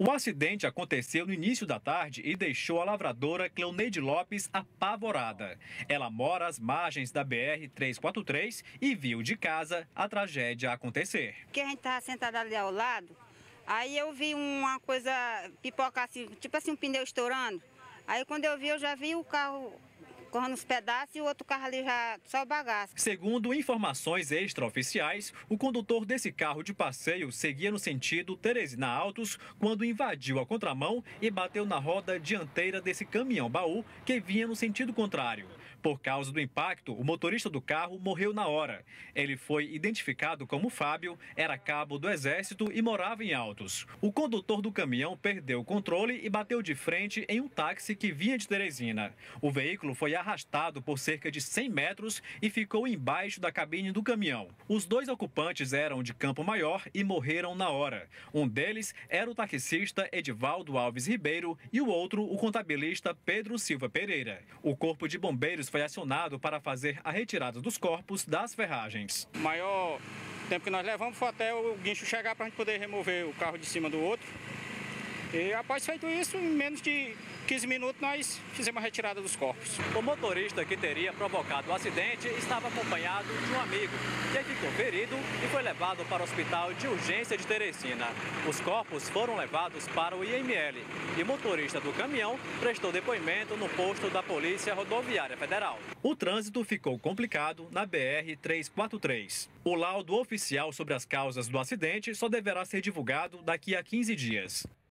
O acidente aconteceu no início da tarde e deixou a lavradora Cleoneide Lopes apavorada. Ela mora às margens da BR-343 e viu de casa a tragédia acontecer. Que a gente estava sentado ali ao lado, aí eu vi uma coisa pipocar assim, tipo assim, um pneu estourando. Aí quando eu vi, eu já vi o carro correndo os pedaços e o outro carro ali já só o bagaço. Segundo informações extraoficiais, o condutor desse carro de passeio seguia no sentido Teresina Altos quando invadiu a contramão e bateu na roda dianteira desse caminhão baú que vinha no sentido contrário. Por causa do impacto, o motorista do carro morreu na hora. Ele foi identificado como Fábio, era cabo do Exército e morava em Altos. O condutor do caminhão perdeu o controle e bateu de frente em um táxi que vinha de Teresina. O veículo foi arrastado por cerca de 100 metros e ficou embaixo da cabine do caminhão. Os dois ocupantes eram de Campo Maior e morreram na hora. Um deles era o taxista Edivaldo Alves Ribeiro e o outro o contabilista Pedro Silva Pereira. O corpo de bombeiros foi acionado para fazer a retirada dos corpos das ferragens. O maior tempo que nós levamos foi até o guincho chegar para a gente poder remover o carro de cima do outro. E após feito isso, em menos de 15 minutos nós fizemos a retirada dos corpos. O motorista que teria provocado o acidente estava acompanhado de um amigo, que ficou ferido e foi levado para o hospital de urgência de Teresina. Os corpos foram levados para o IML e o motorista do caminhão prestou depoimento no posto da Polícia Rodoviária Federal. O trânsito ficou complicado na BR 343. O laudo oficial sobre as causas do acidente só deverá ser divulgado daqui a 15 dias.